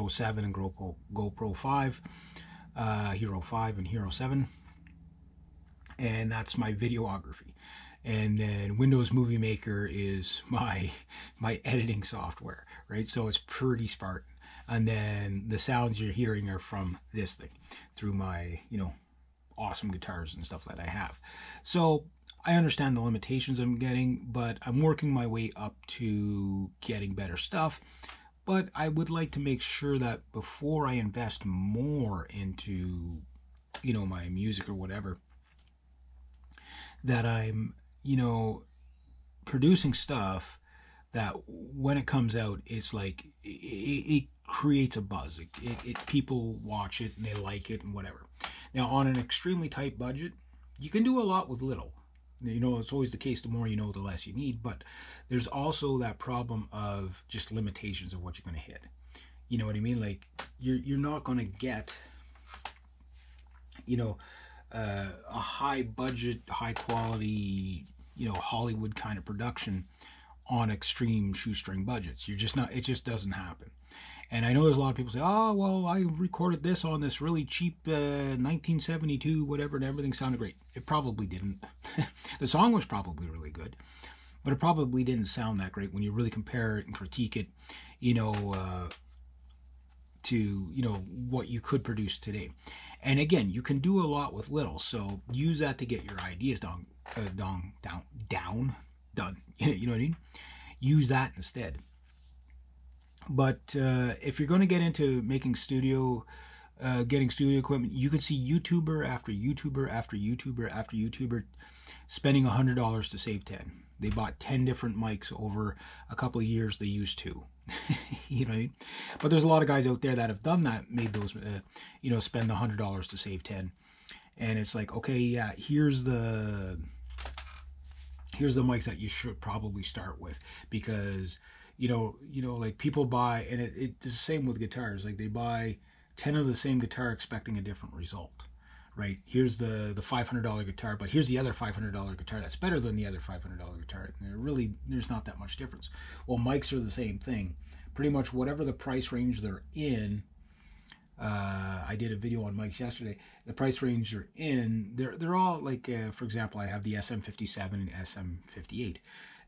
GoPro 7 and GoPro, GoPro 5, uh, Hero 5 and Hero 7. And that's my videography. And then Windows Movie Maker is my my editing software, right? So it's pretty Spartan. And then the sounds you're hearing are from this thing through my, you know, awesome guitars and stuff that I have. So I understand the limitations I'm getting, but I'm working my way up to getting better stuff. But I would like to make sure that before I invest more into, you know, my music or whatever, that I'm, you know, producing stuff that when it comes out, it's like it, it creates a buzz. It, it, it people watch it and they like it and whatever. Now, on an extremely tight budget, you can do a lot with little you know it's always the case the more you know the less you need but there's also that problem of just limitations of what you're going to hit. You know what i mean? Like you're you're not going to get you know uh, a high budget high quality you know hollywood kind of production on extreme shoestring budgets. You're just not it just doesn't happen and I know there's a lot of people say, oh, well, I recorded this on this really cheap uh, 1972, whatever, and everything sounded great. It probably didn't. the song was probably really good, but it probably didn't sound that great when you really compare it and critique it, you know, uh, to, you know, what you could produce today. And again, you can do a lot with little, so use that to get your ideas down, uh, down, down, down, done. you know what I mean? Use that instead but uh, if you're going to get into making studio, uh, getting studio equipment, you can see YouTuber after YouTuber after YouTuber after YouTuber spending $100 to save 10. They bought 10 different mics over a couple of years. They used two. you know, but there's a lot of guys out there that have done that, made those, uh, you know, spend the hundred dollars to save ten, and it's like, okay, yeah, here's the, here's the mics that you should probably start with because you know, you know, like people buy, and it, it's the same with guitars. Like they buy ten of the same guitar, expecting a different result. Right? Here's the the five hundred dollar guitar, but here's the other five hundred dollar guitar that's better than the other five hundred dollar guitar. And really, there's not that much difference. Well, mics are the same thing. Pretty much whatever the price range they're in. Uh, I did a video on mics yesterday. The price range they're in, they're they're all like, uh, for example, I have the SM57 and SM58.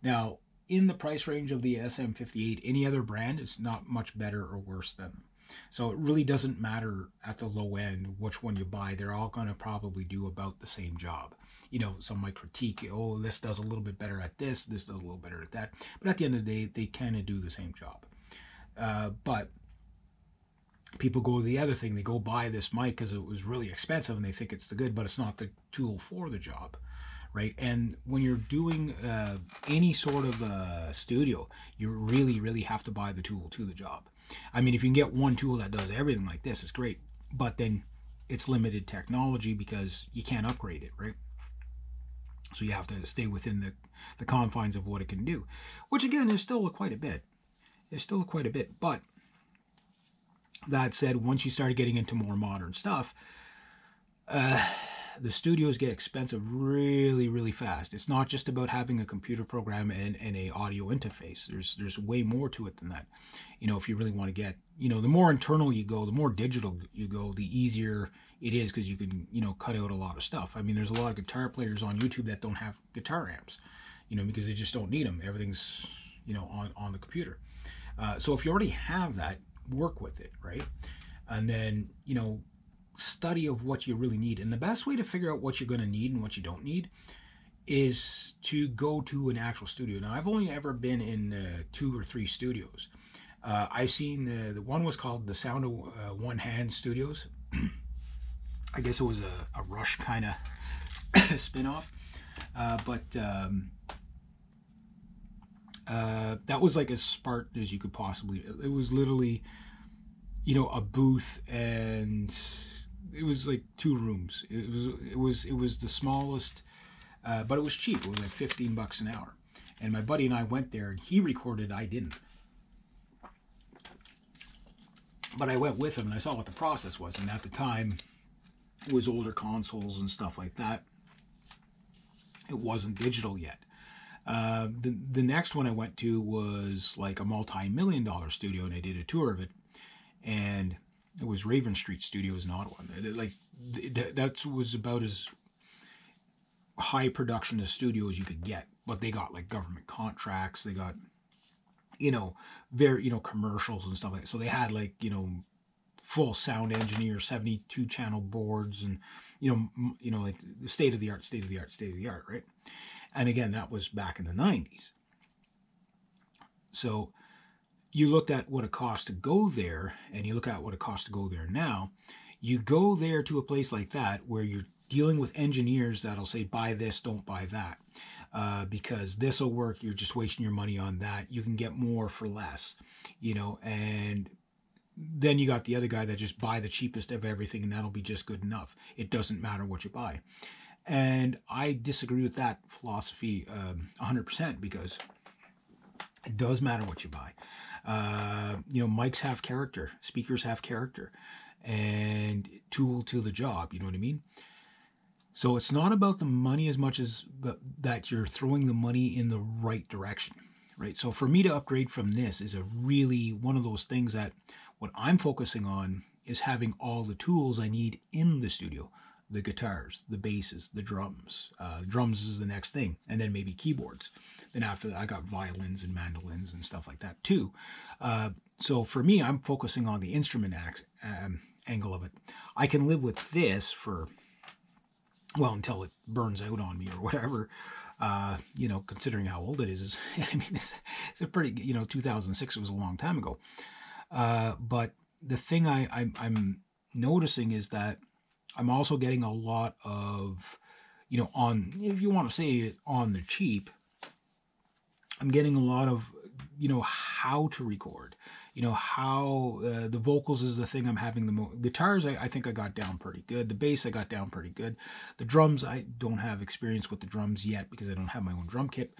Now, in the price range of the SM58, any other brand is not much better or worse than them. So it really doesn't matter at the low end which one you buy. They're all going to probably do about the same job. You know, some might critique, oh, this does a little bit better at this, this does a little better at that. But at the end of the day, they kind of do the same job. Uh, but people go the other thing. They go buy this mic because it was really expensive and they think it's the good, but it's not the tool for the job right? And when you're doing uh, any sort of uh, studio, you really, really have to buy the tool to the job. I mean, if you can get one tool that does everything like this, it's great. But then it's limited technology because you can't upgrade it, right? So you have to stay within the, the confines of what it can do, which again is still quite a bit. It's still quite a bit. But that said, once you start getting into more modern stuff, uh, the studios get expensive really, really fast. It's not just about having a computer program and, and a audio interface. There's there's way more to it than that. You know, if you really want to get, you know, the more internal you go, the more digital you go, the easier it is because you can, you know, cut out a lot of stuff. I mean, there's a lot of guitar players on YouTube that don't have guitar amps, you know, because they just don't need them. Everything's, you know, on on the computer. Uh, so if you already have that, work with it, right? And then, you know, study of what you really need. And the best way to figure out what you're going to need and what you don't need is to go to an actual studio. Now, I've only ever been in uh, two or three studios. Uh, I've seen the, the one was called the Sound of uh, One Hand Studios. I guess it was a, a Rush kind of spinoff, uh, but um, uh, that was like as Spartan as you could possibly. It was literally, you know, a booth and it was like two rooms. It was it was it was the smallest, uh, but it was cheap. It was like fifteen bucks an hour. And my buddy and I went there, and he recorded. I didn't. But I went with him, and I saw what the process was. And at the time, it was older consoles and stuff like that. It wasn't digital yet. Uh, the the next one I went to was like a multi-million dollar studio, and I did a tour of it and it was Raven Street Studios in Ottawa. Like that was about as high production a studio as you could get, but they got like government contracts. They got you know very you know commercials and stuff like that. So they had like you know full sound engineer, 72 channel boards, and you know you know like state of the art, state of the art, state of the art, right? And again, that was back in the 90s. So you looked at what it costs to go there and you look at what it costs to go there now, you go there to a place like that where you're dealing with engineers that'll say, buy this, don't buy that. Uh, because this will work, you're just wasting your money on that. You can get more for less, you know, and then you got the other guy that just buy the cheapest of everything and that'll be just good enough. It doesn't matter what you buy. And I disagree with that philosophy um, 100% because it does matter what you buy. Uh, you know, mics have character, speakers have character, and tool to the job. You know what I mean? So it's not about the money as much as that you're throwing the money in the right direction, right? So for me to upgrade from this is a really one of those things that what I'm focusing on is having all the tools I need in the studio the guitars, the basses, the drums. Uh, drums is the next thing, and then maybe keyboards. Then after that, I got violins and mandolins and stuff like that too. Uh, so for me, I'm focusing on the instrument act, um, angle of it. I can live with this for, well, until it burns out on me or whatever. Uh, you know, considering how old it is, is I mean, it's, it's, a pretty, you know, 2006 was a long time ago. Uh, but the thing I, I, I'm noticing is that I'm also getting a lot of, you know, on, if you want to say it on the cheap, I'm getting a lot of, you know, how to record, you know, how uh, the vocals is the thing I'm having the most. Guitars, I, I think I got down pretty good. The bass, I got down pretty good. The drums, I don't have experience with the drums yet because I don't have my own drum kit.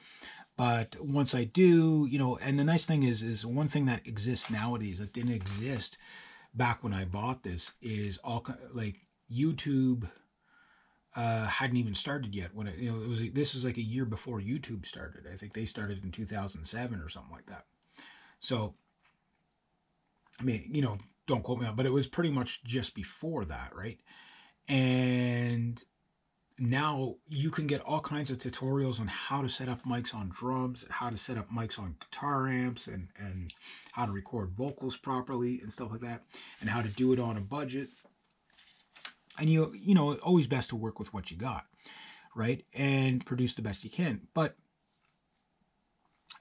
But once I do, you know, and the nice thing is, is one thing that exists nowadays that didn't exist back when I bought this is all like YouTube uh, hadn't even started yet when it, you know it was this is like a year before YouTube started. I think they started in 2007 or something like that. So I mean, you know, don't quote me on, but it was pretty much just before that, right? And now you can get all kinds of tutorials on how to set up mics on drums, how to set up mics on guitar amps, and and how to record vocals properly and stuff like that, and how to do it on a budget and you you know always best to work with what you got right and produce the best you can but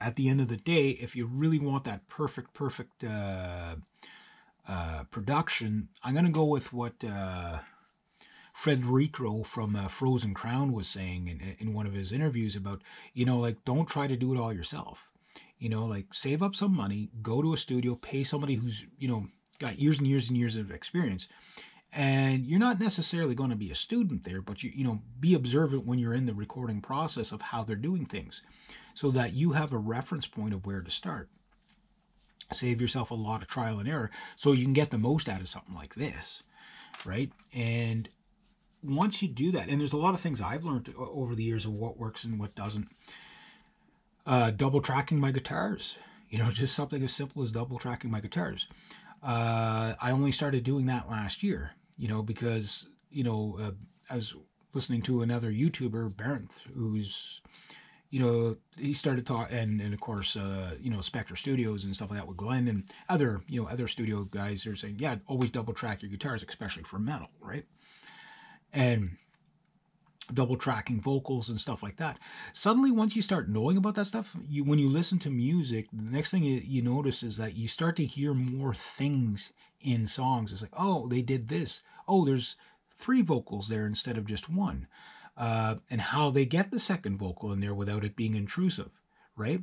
at the end of the day if you really want that perfect perfect uh, uh, production i'm going to go with what uh, Frederico from uh, Frozen Crown was saying in, in one of his interviews about, you know, like don't try to do it all yourself. You know, like save up some money, go to a studio, pay somebody who's, you know, got years and years and years of experience and you're not necessarily going to be a student there but you you know be observant when you're in the recording process of how they're doing things so that you have a reference point of where to start. Save yourself a lot of trial and error so you can get the most out of something like this right? And once you do that and there's a lot of things i've learned over the years of what works and what doesn't. Uh, double tracking my guitars you know just something as simple as double tracking my guitars. Uh, i only started doing that last year you know, because, you know, uh, I was listening to another YouTuber, Barenth, who's, you know, he started talking, and, and of course, uh, you know, Spectre Studios and stuff like that with Glenn and other, you know, other studio guys are saying, yeah, always double track your guitars, especially for metal, right? And double tracking vocals and stuff like that. Suddenly, once you start knowing about that stuff, you when you listen to music, the next thing you, you notice is that you start to hear more things in songs. It's like, oh, they did this. Oh, there's three vocals there instead of just one. Uh, and how they get the second vocal in there without it being intrusive, right?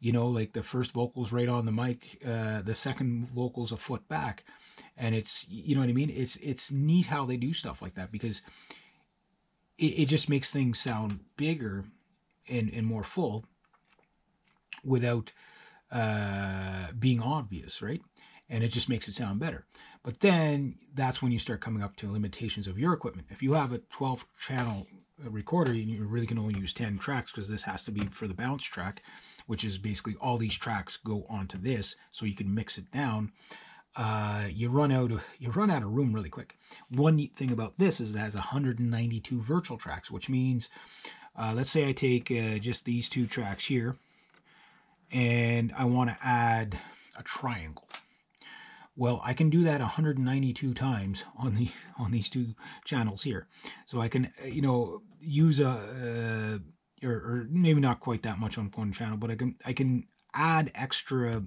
You know, like the first vocal's right on the mic, uh, the second vocal's a foot back, and it's you know what I mean. It's it's neat how they do stuff like that because it, it just makes things sound bigger and and more full without uh, being obvious, right? and it just makes it sound better. But then that's when you start coming up to limitations of your equipment. If you have a 12 channel uh, recorder and you really can only use 10 tracks because this has to be for the bounce track, which is basically all these tracks go onto this so you can mix it down. Uh, you run out of you run out of room really quick. One neat thing about this is it has 192 virtual tracks, which means, uh, let's say I take uh, just these two tracks here, and I want to add a triangle. Well, I can do that 192 times on the on these two channels here. So I can, you know, use a uh, or, or maybe not quite that much on one channel, but I can I can add extra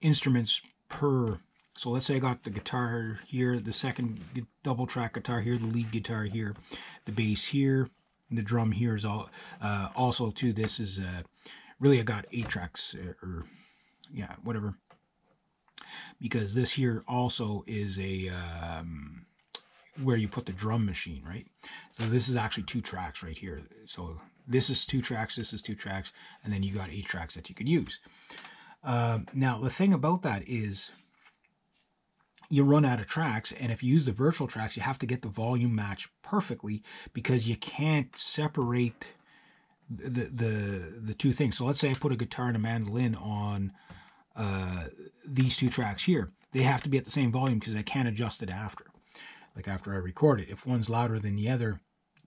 instruments per so let's say I got the guitar here, the second double track guitar here, the lead guitar here, the bass here, the drum here is all. Uh, also, too, this is uh, really I got eight tracks uh, or yeah, whatever. Because this here also is a um, where you put the drum machine, right? So this is actually two tracks right here. So this is two tracks, this is two tracks, and then you got eight tracks that you can use. Uh, now the thing about that is you run out of tracks and if you use the virtual tracks you have to get the volume match perfectly because you can't separate the the the two things. So let's say i put a guitar and a mandolin on uh, these two tracks here. They have to be at the same volume because i can't adjust it after like after i record it. If one's louder than the other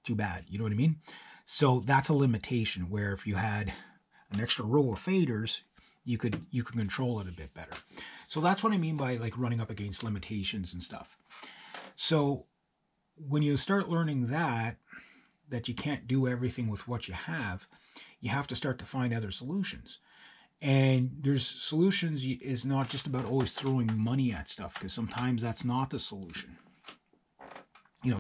too bad. You know what i mean? So that's a limitation where if you had an extra row of faders you could you can control it a bit better so that's what I mean by like running up against limitations and stuff. So when you start learning that, that you can't do everything with what you have, you have to start to find other solutions. And there's solutions is not just about always throwing money at stuff because sometimes that's not the solution.